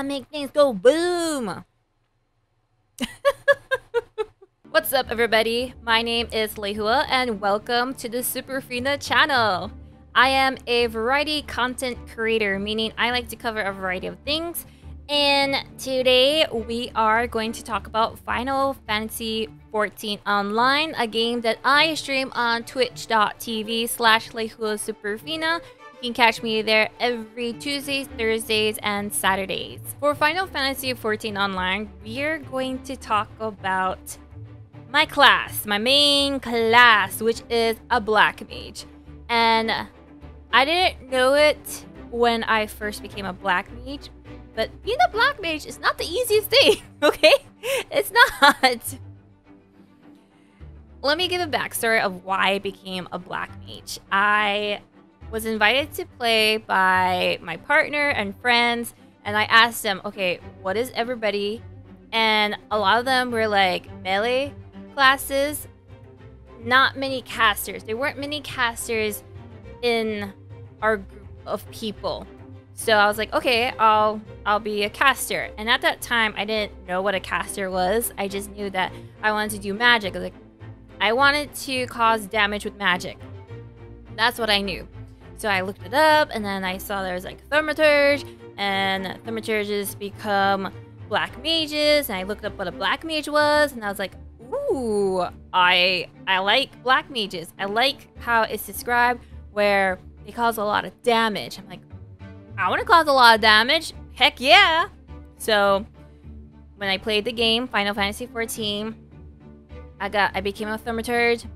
gotta make things go boom. What's up, everybody? My name is Lehua, and welcome to the Superfina channel. I am a variety content creator, meaning I like to cover a variety of things. And today we are going to talk about Final Fantasy XIV Online, a game that I stream on twitch.tv slash Lehua Superfina. You can catch me there every Tuesdays, Thursdays, and Saturdays. For Final Fantasy XIV Online, we're going to talk about my class, my main class, which is a Black Mage. And I didn't know it when I first became a Black Mage, but being a black mage is not the easiest thing, okay? It's not. Let me give a backstory of why I became a black mage. I was invited to play by my partner and friends, and I asked them, okay, what is everybody? And a lot of them were like melee classes, not many casters. There weren't many casters in our group of people. So I was like, okay, I'll I'll be a caster. And at that time, I didn't know what a caster was. I just knew that I wanted to do magic. Like, I wanted to cause damage with magic. That's what I knew. So I looked it up, and then I saw there was like thaumaturge, and thaumaturges become black mages. And I looked up what a black mage was, and I was like, ooh, I I like black mages. I like how it's described where they cause a lot of damage. I'm like, I want to cause a lot of damage. Heck yeah! So, when I played the game, Final Fantasy XIV, I got I became a thaumaturge.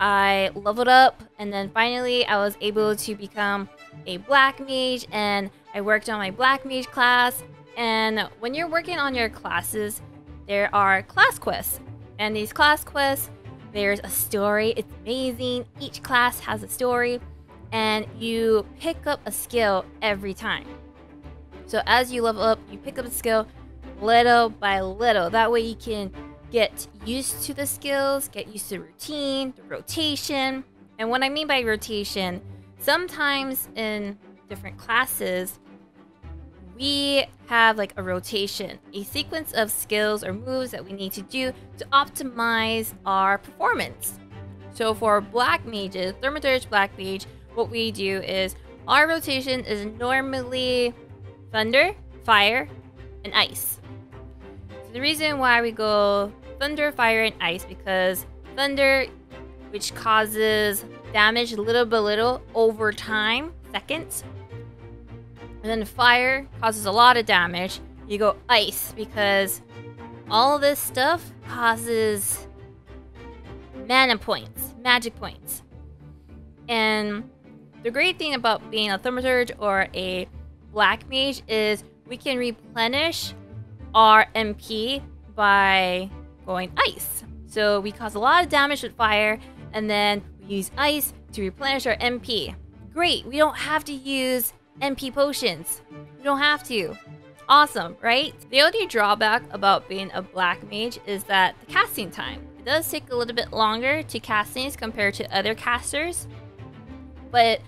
I leveled up, and then finally I was able to become a black mage, and I worked on my black mage class. And when you're working on your classes, there are class quests, and these class quests, there's a story. It's amazing. Each class has a story and you pick up a skill every time. So as you level up, you pick up a skill little by little. That way you can get used to the skills, get used to routine, the rotation. And what I mean by rotation, sometimes in different classes, we have like a rotation, a sequence of skills or moves that we need to do to optimize our performance. So for black mages, Thaumaturge Black Mage, what we do is our rotation is normally thunder, fire, and ice. So the reason why we go thunder, fire, and ice because thunder, which causes damage little by little over time, seconds. And then fire causes a lot of damage. You go ice because all this stuff causes mana points, magic points. And the great thing about being a thaumaturge or a black mage is we can replenish our MP by going ice. So we cause a lot of damage with fire, and then we use ice to replenish our MP. Great, we don't have to use MP potions. We don't have to. Awesome, right? The only drawback about being a black mage is that the casting time. It does take a little bit longer to cast things compared to other casters, but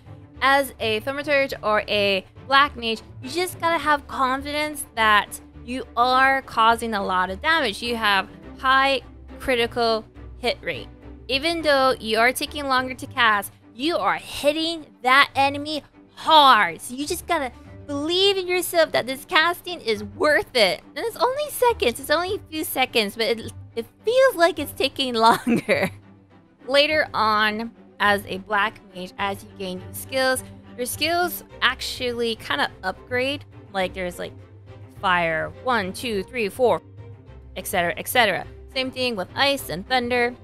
as a thaumaturge or a black mage, you just gotta have confidence that you are causing a lot of damage. You have high critical hit rate. Even though you are taking longer to cast, you are hitting that enemy hard. So you just gotta believe in yourself that this casting is worth it. And it's only seconds, it's only a few seconds, but it, it feels like it's taking longer. Later on, as a black mage as you gain new skills. Your skills actually kind of upgrade. Like there's like fire, one, two, three, four, etc., etc. Same thing with ice and thunder.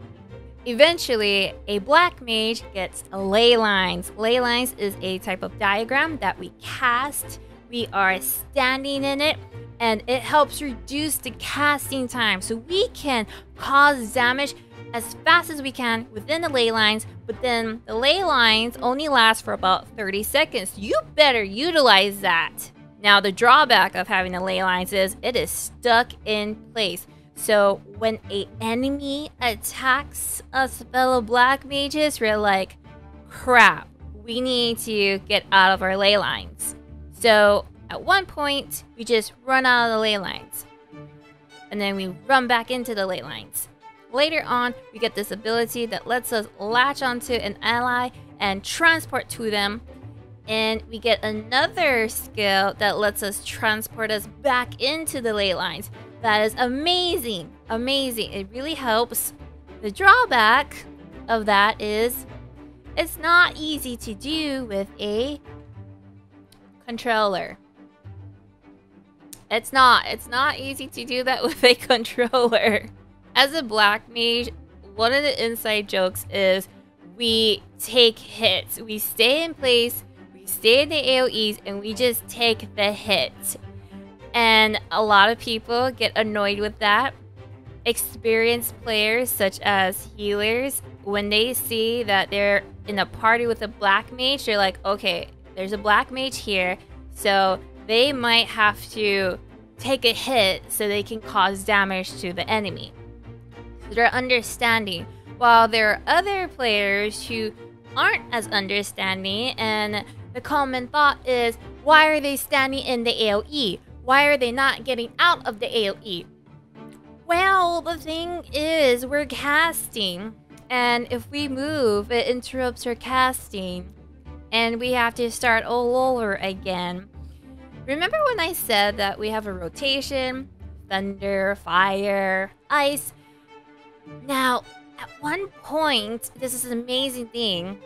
Eventually, a black mage gets ley lines. Ley lines is a type of diagram that we cast. We are standing in it, and it helps reduce the casting time so we can cause damage as fast as we can within the ley lines, but then the ley lines only last for about 30 seconds. You better utilize that. Now, the drawback of having the ley lines is it is stuck in place. So when a enemy attacks us fellow black mages, we're like, crap, we need to get out of our ley lines. So at one point, we just run out of the ley lines. And then we run back into the ley lines. Later on, we get this ability that lets us latch onto an ally and transport to them. And we get another skill that lets us transport us back into the ley lines. That is amazing. Amazing. It really helps. The drawback of that is it's not easy to do with a controller. It's not. It's not easy to do that with a controller. As a black mage, one of the inside jokes is we take hits. We stay in place, stay in the AoEs, and we just take the hit. And a lot of people get annoyed with that. Experienced players, such as healers, when they see that they're in a party with a black mage, they're like, okay, there's a black mage here, so they might have to take a hit so they can cause damage to the enemy. They're understanding. While there are other players who aren't as understanding, and the common thought is, why are they standing in the AoE? Why are they not getting out of the AoE? Well, the thing is, we're casting, and if we move, it interrupts our casting, and we have to start all over again. Remember when I said that we have a rotation? Thunder, fire, ice. Now, at one point, this is an amazing thing.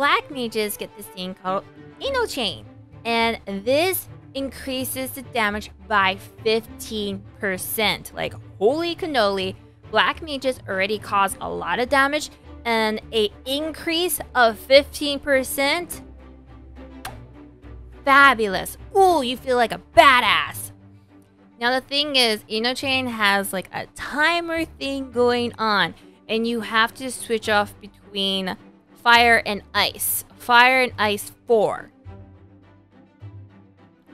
Black mages get this thing called Enochian. And this increases the damage by 15%. Like, holy cannoli, black mages already cause a lot of damage and a increase of 15% fabulous. Ooh, you feel like a badass. Now the thing is, Enochian has like a timer thing going on, and you have to switch off between fire and ice. Fire and ice 4.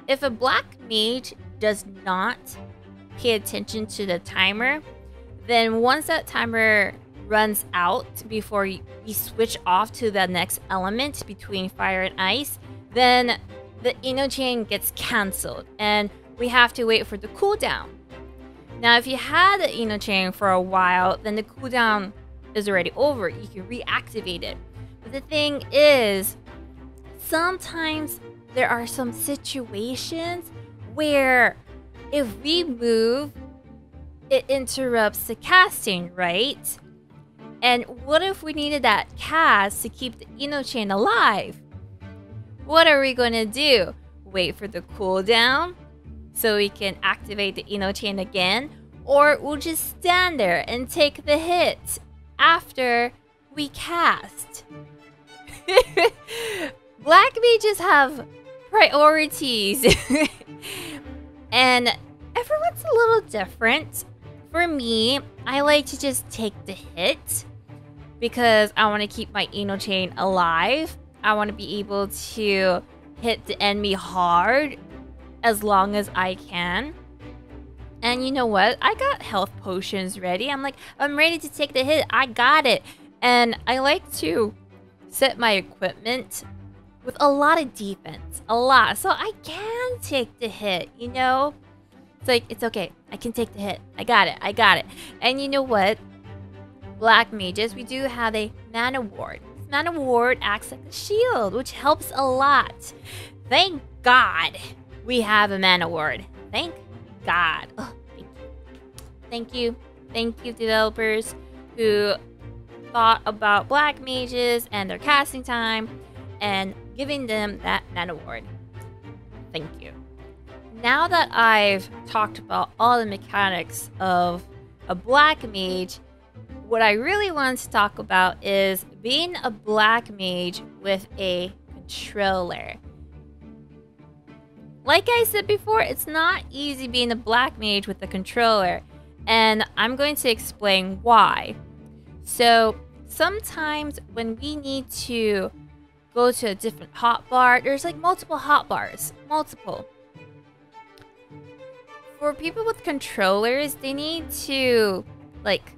If a black mage does not pay attention to the timer, then once that timer runs out before you switch off to the next element between fire and ice, then the Enochian gets cancelled and we have to wait for the cooldown. Now, if you had the Enochian for a while, then the cooldown is already over. You can reactivate it. The thing is, sometimes there are some situations where if we move, it interrupts the casting, right? And what if we needed that cast to keep the Enochian alive? What are we gonna do? Wait for the cooldown so we can activate the Enochian again? Or we'll just stand there and take the hit after we cast? Black mages have priorities. and everyone's a little different. For me, I like to just take the hit because I want to keep my Enochian alive. I want to be able to hit the enemy hard as long as I can. And you know what? I got health potions ready. I'm like, I'm ready to take the hit. I got it. And I like to set my equipment with a lot of defense. A lot. So I can take the hit, you know? It's like, it's okay. I can take the hit. I got it. I got it. And you know what? Black mages, we do have a mana ward. Mana ward acts like a shield, which helps a lot. Thank God we have a mana ward. Thank God. Oh, thank you. Thank you. Thank you, developers who thought about black mages and their casting time and giving them that mana ward. Thank you. Now that I've talked about all the mechanics of a black mage, what I really want to talk about is being a black mage with a controller. Like I said before, it's not easy being a black mage with a controller, and I'm going to explain why. So, sometimes when we need to go to a different hotbar, there's like multiple hotbars, multiple. For people with controllers, they need to like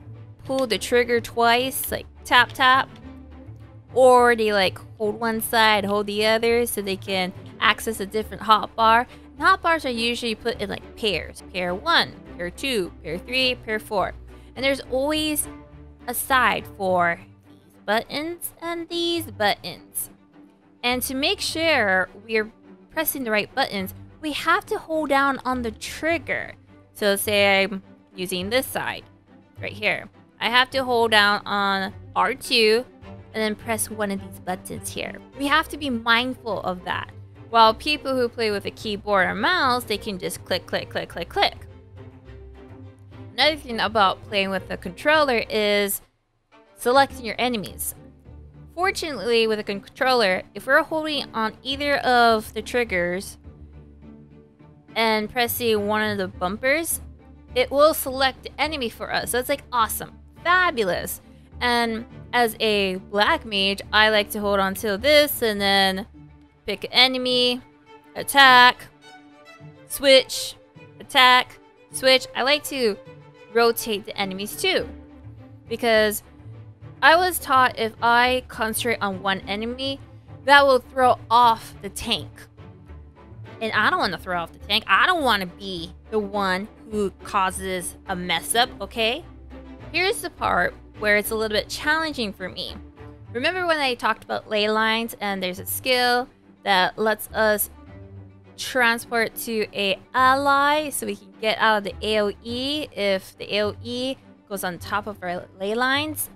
pull the trigger twice, like tap tap. Or they like hold one side, hold the other so they can access a different hotbar. hotbars are usually put in like pairs. Pair 1, pair 2, pair 3, pair 4. And there's always a side for these buttons and these buttons. And to make sure we're pressing the right buttons, we have to hold down on the trigger. So say I'm using this side right here. I have to hold down on R2 and then press one of these buttons here. We have to be mindful of that. While people who play with a keyboard or mouse, they can just click, click, click, click, click. Another thing about playing with a controller is selecting your enemies. Fortunately, with a controller, if we're holding on either of the triggers and pressing one of the bumpers, it will select the enemy for us. So it's like awesome, fabulous. And as a black mage, I like to hold on to this and then pick an enemy, attack, switch, attack, switch. I like to rotate the enemies too. Because I was taught if I concentrate on one enemy, that will throw off the tank. And I don't want to throw off the tank. I don't want to be the one who causes a mess up, okay? Here's the part where it's a little bit challenging for me. Remember when I talked about ley lines and there's a skill that lets us transport to a ally so we can get out of the AoE if the AoE goes on top of our ley lines.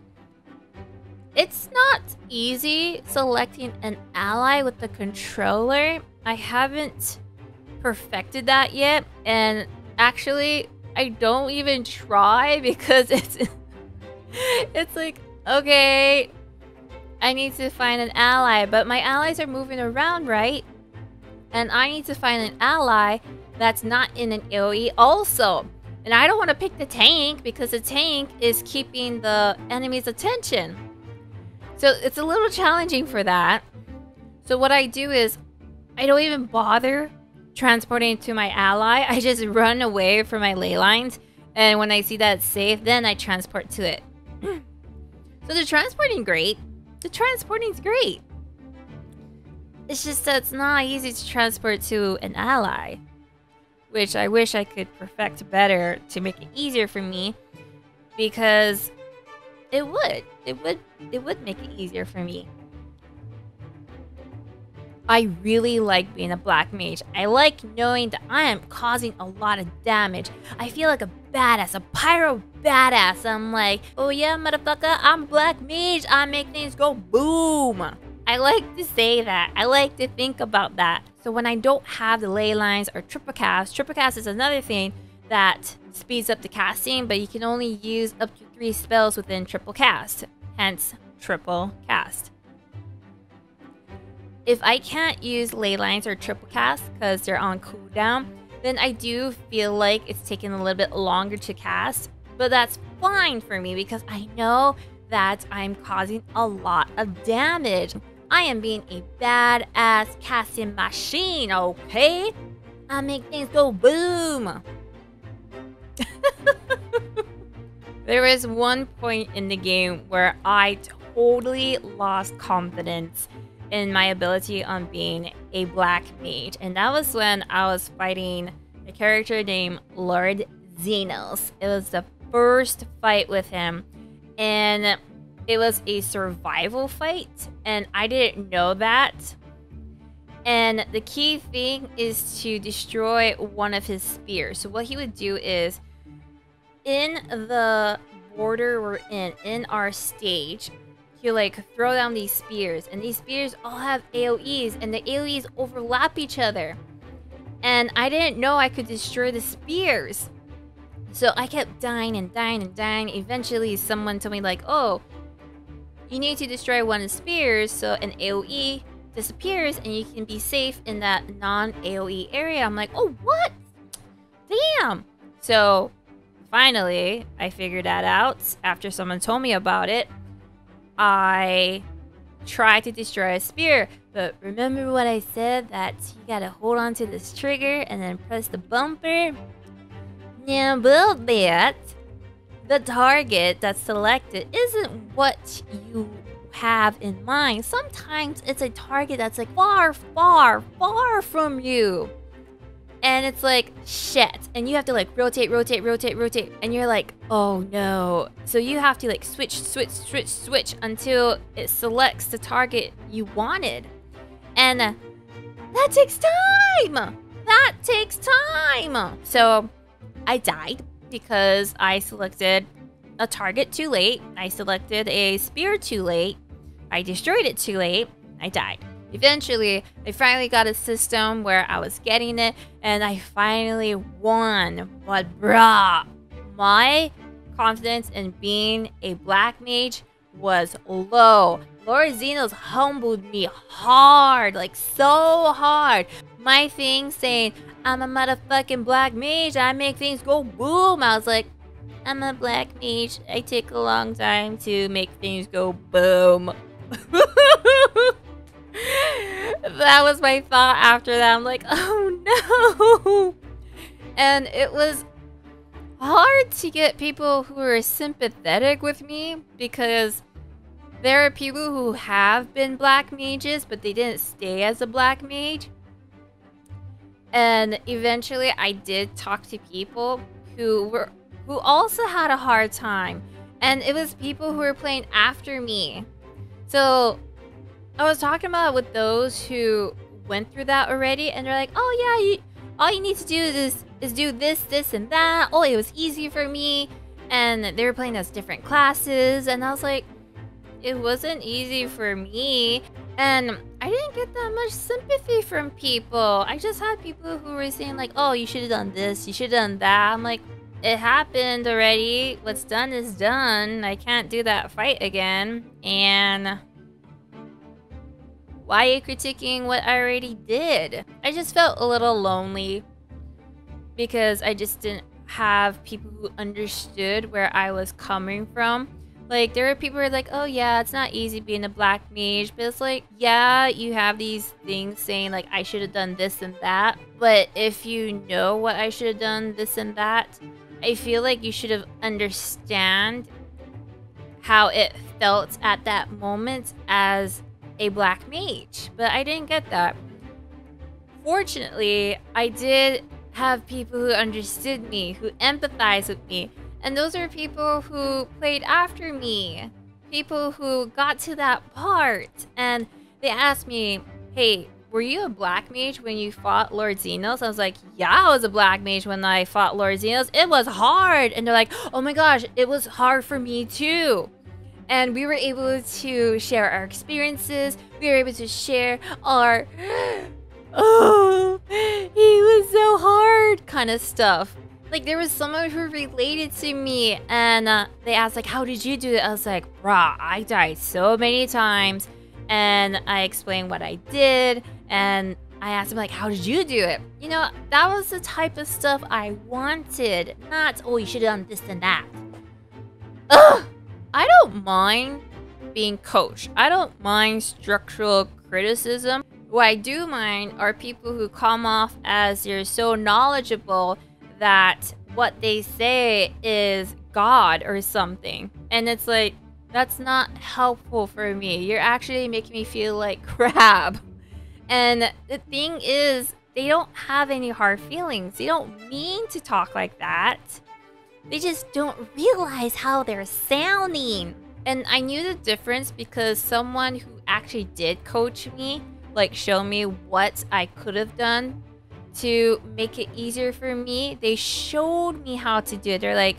It's not easy selecting an ally with the controller. I haven't perfected that yet and actually I don't even try because it's it's like, okay, I need to find an ally, but my allies are moving around, right? And I need to find an ally that's not in an AoE also. And I don't want to pick the tank because the tank is keeping the enemy's attention. So it's a little challenging for that. So what I do is I don't even bother transporting to my ally. I just run away from my ley lines. And when I see that it's safe, then I transport to it. so the transporting great. The transporting's great. It's just that it's not easy to transport to an ally. Which I wish I could perfect better to make it easier for me. Because it would. It would it would make it easier for me. I really like being a black mage. I like knowing that I am causing a lot of damage. I feel like a badass, a pyro badass. I'm like, oh yeah, motherfucker, I'm black mage. I make things go boom. I like to say that. I like to think about that. So when I don't have the ley lines or triple cast, triple cast is another thing that speeds up the casting, but you can only use up to three spells within triple cast. Hence, triple cast. If I can't use ley lines or triple cast because they're on cooldown, then I do feel like it's taking a little bit longer to cast. But that's fine for me because I know that I'm causing a lot of damage. I am being a badass casting machine, okay? I make things go boom. there was one point in the game where I totally lost confidence in my ability on being a black mage. And that was when I was fighting a character named Lord Zenos. It was the first fight with him. And it was a survival fight. And I didn't know that. And the key thing is to destroy one of his spears. So what he would do is in the border we're in, in our stage, you like throw down these spears, and these spears all have AoEs, and the AoEs overlap each other. And I didn't know I could destroy the spears. So I kept dying and dying and dying. Eventually, someone told me, like, oh, you need to destroy one of the spears so an AoE disappears and you can be safe in that non AoE area. I'm like, oh, what? Damn. So finally, I figured that out after someone told me about it. I try to destroy a spear. But remember what I said that you gotta hold on to this trigger and then press the bumper? Now, build that. The target that's selected isn't what you have in mind. Sometimes it's a target that's like far, far, far from you. and it's like shit. And you have to like rotate rotate rotate rotate. And you're like oh no. So you have to like switch switch switch switch until it selects the target you wanted. And that takes time. That takes time. So i died because i selected a target too late i selected a spear too late i destroyed it too late i died Eventually, I finally got a system where I was getting it, and I finally won. But bruh, my confidence in being a black mage was low. Lord Zenos humbled me hard, like so hard. My thing saying, I'm a motherfucking black mage, I make things go boom. I was like, I'm a black mage, I take a long time to make things go boom. that was my thought after that. I'm like, oh no. And it was hard to get people who are sympathetic with me because there are people who have been black mages, but they didn't stay as a black mage. And eventually I did talk to people who were who also had a hard time. And it was people who were playing after me. So I was talking about with those who went through that already, and they're like, "Oh yeah, you, all you need to do is is do this, this, and that. Oh, it was easy for me." And they were playing as different classes, and I was like, "It wasn't easy for me." And I didn't get that much sympathy from people. I just had people who were saying like, "Oh, you should have done this. You should have done that." I'm like, "It happened already. What's done is done. I can't do that fight again." And why are you critiquing what I already did? I just felt a little lonely because I just didn't have people who understood where I was coming from. Like, there were people who were like, oh yeah, it's not easy being a black mage. But it's like, yeah, you have these things saying, like, I should have done this and that. But if you know what I should have done, this and that, I feel like you should have understand how it felt at that moment as a black mage, but I didn't get that. Fortunately, I did have people who understood me, who empathized with me, and those are people who played after me, people who got to that part, and they asked me, hey, were you a black mage when you fought Lord Zenos? I was like, yeah, I was a black mage when I fought Lord Zenos. It was hard. And they're like, oh my gosh, it was hard for me too and we were able to share our experiences. We were able to share our oh, he was so hard kind of stuff. Like there was someone who related to me, and uh, they asked like, "How did you do it?" I was like, "Bruh, I died so many times," and I explained what I did, and I asked him like, "How did you do it?" You know, that was the type of stuff I wanted. Not, "Oh, you should have done this and that." Ugh. I don't mind being coached. I don't mind structural criticism. What I do mind are people who come off as they're so knowledgeable that what they say is God or something. And it's like, that's not helpful for me. You're actually making me feel like crap. And the thing is, they don't have any hard feelings. They don't mean to talk like that. They just don't realize how they're sounding. And I knew the difference because someone who actually did coach me, like show me what I could have done to make it easier for me, they showed me how to do it. They're like,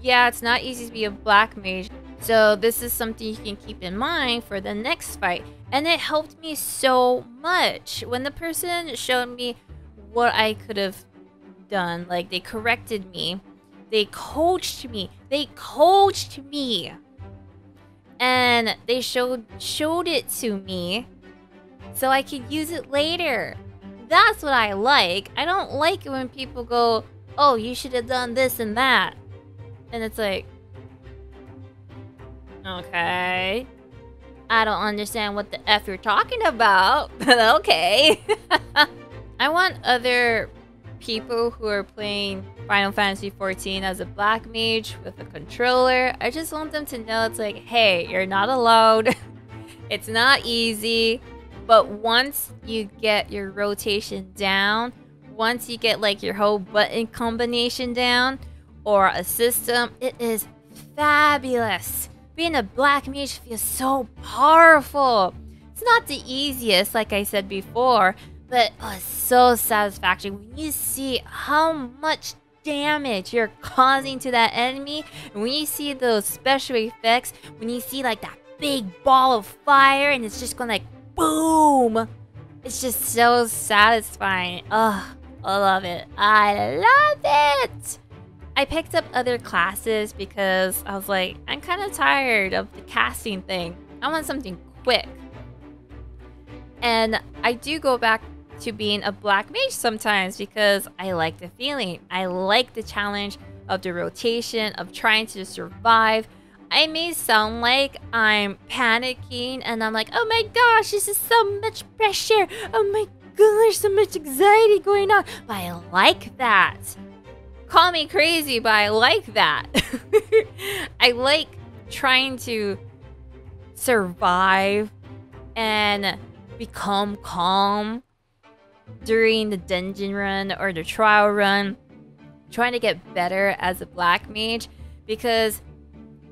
yeah, it's not easy to be a black mage. So this is something you can keep in mind for the next fight. And it helped me so much. When the person showed me what I could have done, like they corrected me, they coached me. They coached me. And they showed showed it to me so I could use it later. That's what I like. I don't like it when people go, "Oh, you should have done this and that." And it's like, "Okay. I don't understand what the F you're talking about, but okay." I want other people who are playing Final Fantasy XIV as a black mage with a controller. I just want them to know it's like, hey, you're not alone. it's not easy. But once you get your rotation down, once you get like your whole button combination down or a system, it is fabulous. Being a black mage feels so powerful. It's not the easiest, like I said before, but oh, it's so satisfactory when you see how much damage you're causing to that enemy. And when you see those special effects, when you see like that big ball of fire and it's just going like boom. It's just so satisfying. Ugh, I love it. I love it. I picked up other classes because I was like, I'm kind of tired of the casting thing. I want something quick. And I do go back to being a black mage sometimes because I like the feeling. I like the challenge of the rotation, of trying to survive. I may sound like I'm panicking and I'm like, oh my gosh, this is so much pressure. Oh my god, there's so much anxiety going on. But I like that. Call me crazy, but I like that. I like trying to survive and become calm during the dungeon run or the trial run, trying to get better as a black mage because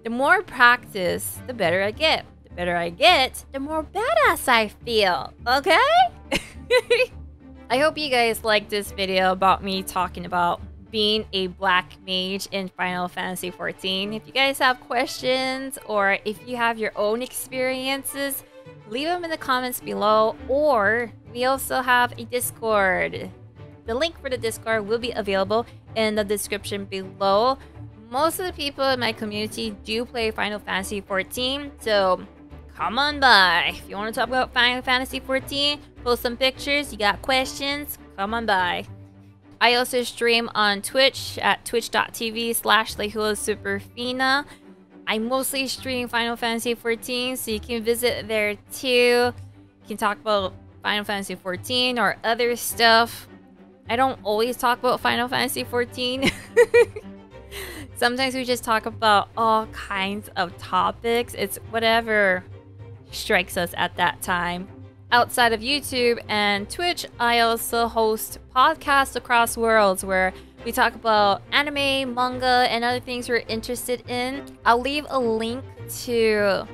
the more practice, the better I get. The better I get, the more badass I feel, okay? I hope you guys liked this video about me talking about being a black mage in Final Fantasy XIV. If you guys have questions or if you have your own experiences, leave them in the comments below or we also have a Discord. The link for the Discord will be available in the description below. Most of the people in my community do play Final Fantasy XIV, so come on by. If you want to talk about Final Fantasy XIV, post some pictures, you got questions, come on by. I also stream on Twitch at twitch.tv slash Superfina. I mostly stream Final Fantasy XIV, so you can visit there too. You can talk about Final Fantasy XIV or other stuff. I don't always talk about Final Fantasy XIV. Sometimes we just talk about all kinds of topics. It's whatever strikes us at that time. Outside of YouTube and Twitch, I also host podcasts across worlds where we talk about anime, manga, and other things we're interested in. I'll leave a link to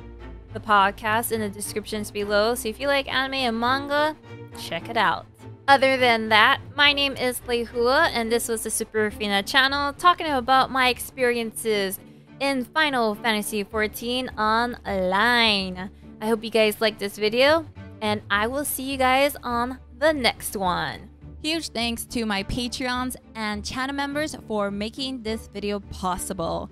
the podcast in the descriptions below. So if you like anime and manga, check it out. Other than that, my name is Lehua, and this was the Superfina channel talking about my experiences in Final Fantasy XIV Online. I hope you guys liked this video, and I will see you guys on the next one. Huge thanks to my Patreons and channel members for making this video possible.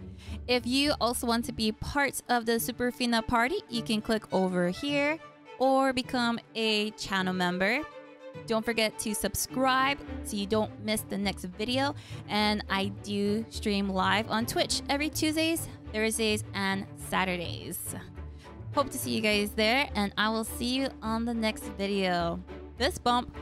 If you also want to be part of the Superfina party, you can click over here or become a channel member. Don't forget to subscribe so you don't miss the next video. And I do stream live on Twitch every Tuesdays, Thursdays, and Saturdays. Hope to see you guys there, and I will see you on the next video. This bump